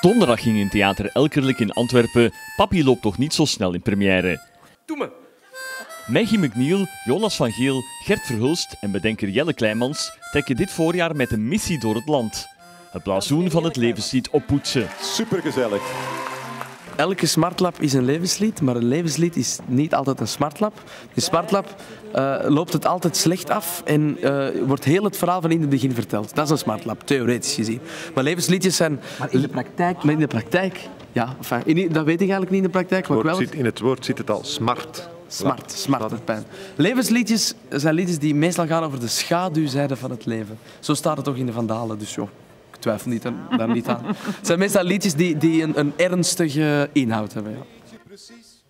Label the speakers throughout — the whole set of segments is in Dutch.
Speaker 1: Donderdag ging in Theater Elkerlijk in Antwerpen Papi loopt toch niet zo snel in première.
Speaker 2: Doe me.
Speaker 1: Maggie McNeil, Jonas van Geel, Gert Verhulst en bedenker Jelle Kleimans trekken dit voorjaar met een missie door het land. Het blazoen van het levenslied oppoetsen.
Speaker 3: Supergezellig.
Speaker 2: Elke smartlap is een levenslied, maar een levenslied is niet altijd een smartlap. In smartlap uh, loopt het altijd slecht af en uh, wordt heel het verhaal van in het begin verteld. Dat is een smartlap, theoretisch gezien. Maar levensliedjes zijn...
Speaker 4: Maar in de praktijk?
Speaker 2: Maar in de praktijk, ja. Enfin, in, dat weet ik eigenlijk niet in de praktijk. Maar wel...
Speaker 3: zit, in het woord zit het al smart.
Speaker 2: Smart, smart pijn. Levensliedjes zijn liedjes die meestal gaan over de schaduwzijde van het leven. Zo staat het ook in de Vandalen, dus joh. Ik twijfel niet aan, daar niet aan. Het zijn meestal liedjes die, die een, een ernstige inhoud hebben. Ja.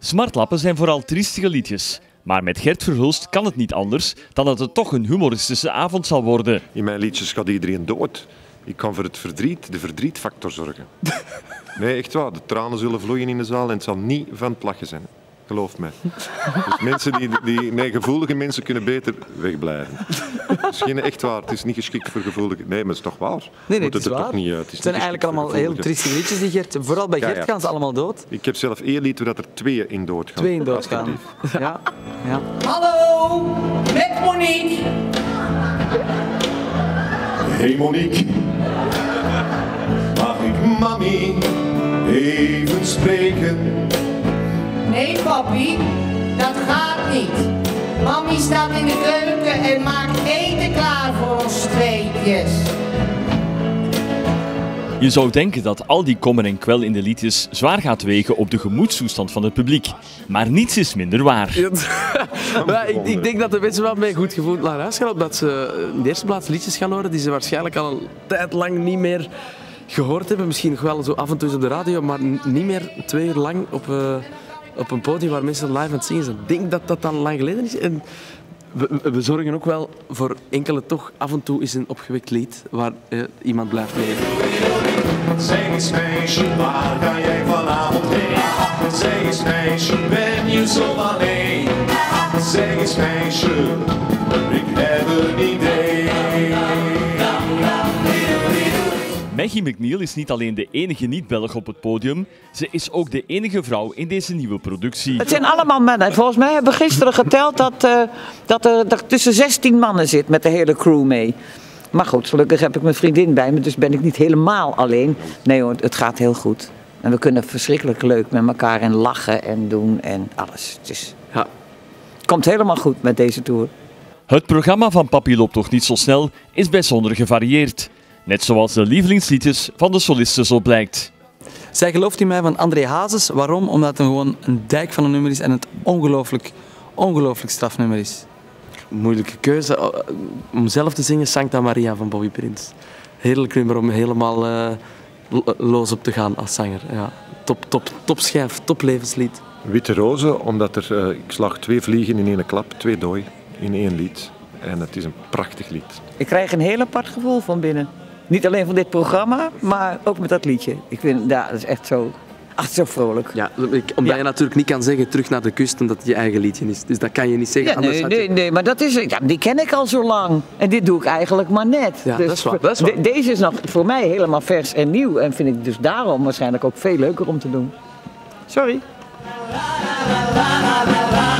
Speaker 1: Smartlappen zijn vooral triestige liedjes. Maar met Gert Verhulst kan het niet anders dan dat het toch een humoristische avond zal worden.
Speaker 3: In mijn liedjes gaat iedereen dood. Ik kan voor het verdriet, de verdrietfactor zorgen. Nee, echt waar. De tranen zullen vloeien in de zaal en het zal niet van het lachen zijn. Geloof mij. Dus mensen die, die, nee, gevoelige mensen kunnen beter wegblijven. Het is geen echt waar. Het is niet geschikt voor gevoelige. Nee, maar het is toch waar.
Speaker 4: Nee, nee, het is
Speaker 3: er
Speaker 4: waar.
Speaker 3: toch niet uit.
Speaker 4: Het zijn eigenlijk allemaal heel triestige liedjes die Gert... Vooral bij Gert gaan ze allemaal dood.
Speaker 3: Ik heb zelf één lied waar er twee in doodgaan.
Speaker 4: Twee in doodgaan. Ja, ja.
Speaker 5: Hallo, met Monique.
Speaker 6: Hey Monique, mag ik mami even spreken?
Speaker 5: Nee, papi, dat gaat niet. Mami staat in de keuken en maakt eten klaar voor ons tweetjes.
Speaker 1: Je zou denken dat al die kommer en kwel in de liedjes zwaar gaat wegen op de gemoedstoestand van het publiek. Maar niets is minder waar.
Speaker 2: Ja, ik, ik denk dat de mensen wel met goed gevoel naar huis gaan, omdat ze in de eerste plaats liedjes gaan horen die ze waarschijnlijk al een tijd lang niet meer gehoord hebben. Misschien nog wel zo af en toe eens op de radio, maar niet meer twee uur lang op, eh, op een podium waar mensen live aan het zingen zijn. Ik denk dat dat dan lang geleden is. En we, we- zorgen ook wel voor enkele toch af en toe is een opgewekt lied waar eh, iemand blijft leven.
Speaker 6: Zeg eens meisje, waar ga jij vanavond heen? Zeg eens meisje, ben je zo alleen? Zeg eens meisje, ik
Speaker 1: Maggie McNeil is niet alleen de enige niet-Belg op het podium, ze is ook de enige vrouw in deze nieuwe productie.
Speaker 7: Het zijn allemaal mannen. Volgens mij hebben we gisteren geteld dat, eh, dat er dat tussen 16 mannen zit met de hele crew mee. Maar goed, gelukkig heb ik mijn vriendin bij me, dus ben ik niet helemaal alleen. Nee hoor, het gaat heel goed. En we kunnen verschrikkelijk leuk met elkaar en lachen en doen en alles. Het, is,
Speaker 2: Ja.
Speaker 7: het komt helemaal goed met deze tour.
Speaker 1: Het programma van Papi loopt toch niet zo snel is bijzonder gevarieerd. Net zoals de lievelingsliedjes van de solisten zo blijkt.
Speaker 4: Zij gelooft in mij van André Hazes. Waarom? Omdat het gewoon een dijk van een nummer is en het ongelooflijk, ongelooflijk strafnummer is.
Speaker 2: Moeilijke keuze. Oh, Om zelf te zingen Sancta Maria van Bobby Prins. Heerlijk nummer om helemaal eh, lo- los op te gaan als zanger. Ja. Top, top, top schijf, top levenslied.
Speaker 3: Witte rozen, omdat er, eh, ik slag twee vliegen in één klap, twee dooi in één lied. En het is een prachtig lied.
Speaker 7: Ik krijg een heel apart gevoel van binnen. Niet alleen van dit programma, maar ook met dat liedje. Ik vind, ja, dat is echt zo, ach, zo vrolijk.
Speaker 2: Ja, ik- omdat
Speaker 7: Ja.
Speaker 2: je natuurlijk niet kan zeggen terug naar de kust omdat het je eigen liedje is. Dus dat kan je niet zeggen.
Speaker 7: Ja, nee,
Speaker 2: je-
Speaker 7: nee, maar dat is, ja, die ken ik al zo lang. En dit doe ik eigenlijk maar net. Dus
Speaker 2: Ja, dat is waar, dat is waar.
Speaker 7: de- deze is nog voor mij helemaal vers en nieuw. En vind ik dus daarom waarschijnlijk ook veel leuker om te doen. Sorry.
Speaker 5: La la la.